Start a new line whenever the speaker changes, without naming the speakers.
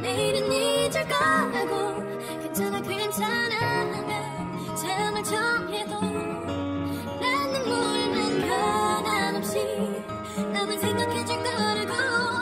내일은 잊을 거라고 괜찮아 괜찮아 하면 삶을 정해도 난 눈물만 변함없이 나만 생각해줄 거라고.